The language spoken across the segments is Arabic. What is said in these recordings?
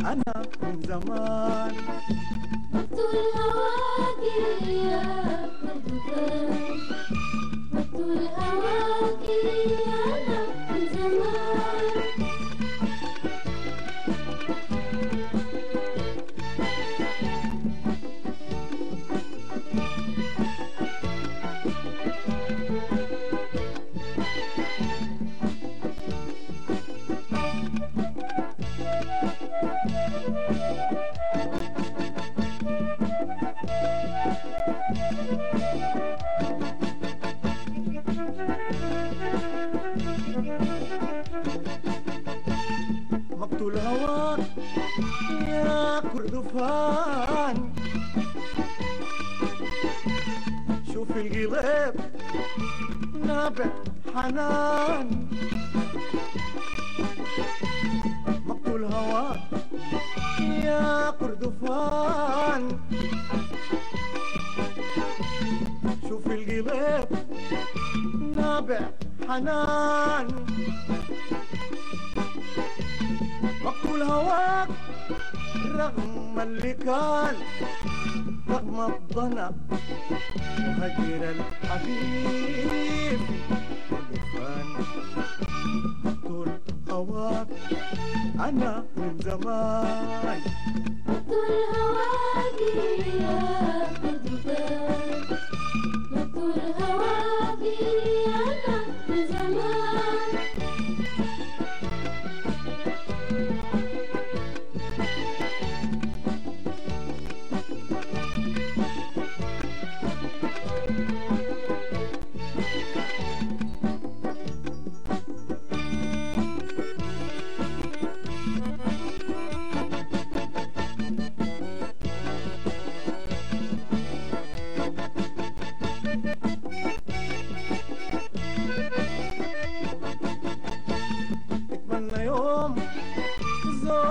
أنا من زمان مقتول هواك مقتول هواك يا كردفان شوف القلب نابع حنان. مقتول هواك يا كردفان شوف القلب نابع حنان. مقتول هواك رغم اللي كان رغم الضنا وهجر الحبيب والوفان مقتول هواك أنا من زمان.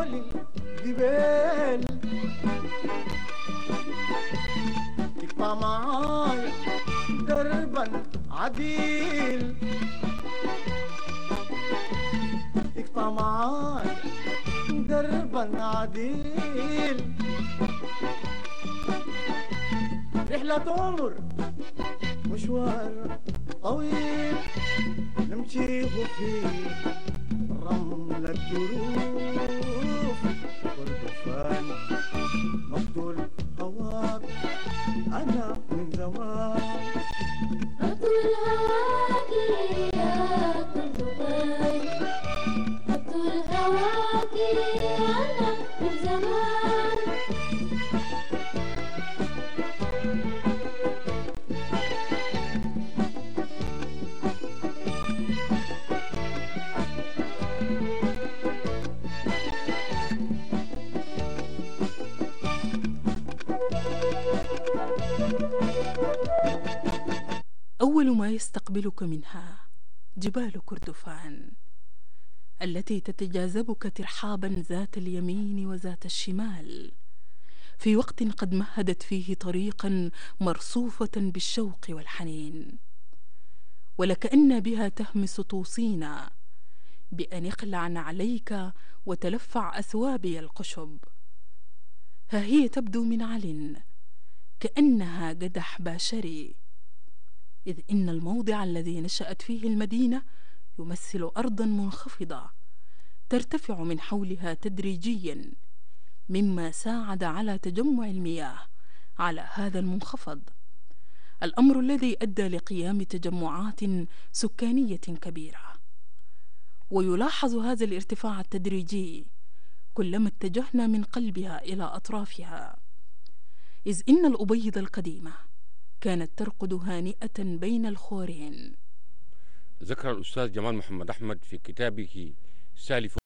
زولي الجبال تقطع معايا دربا عديل. تقطع معايا دربا عديل. رحلة عمر مشوار طويل. نمشي في رمل الدروف أنا أول ما يستقبلك منها جبال كردفان التي تتجاذبك ترحابا ذات اليمين وذات الشمال. في وقت قد مهدت فيه طريقا مرصوفة بالشوق والحنين. ولكأن بها تهمس توصينا بأن اقلع عليك وتلفع أثوابي القشب. ها هي تبدو من عل كأنها قدح باشري إذ إن الموضع الذي نشأت فيه المدينة يمثل أرضا منخفضة ترتفع من حولها تدريجيا مما ساعد على تجمع المياه على هذا المنخفض. الأمر الذي أدى لقيام تجمعات سكانية كبيرة. ويلاحظ هذا الارتفاع التدريجي كلما اتجهنا من قلبها إلى أطرافها. إذ إن الأبيض القديمة كانت ترقد هانئة بين الخورين. ذكر الأستاذ جمال محمد أحمد في كتابه سالف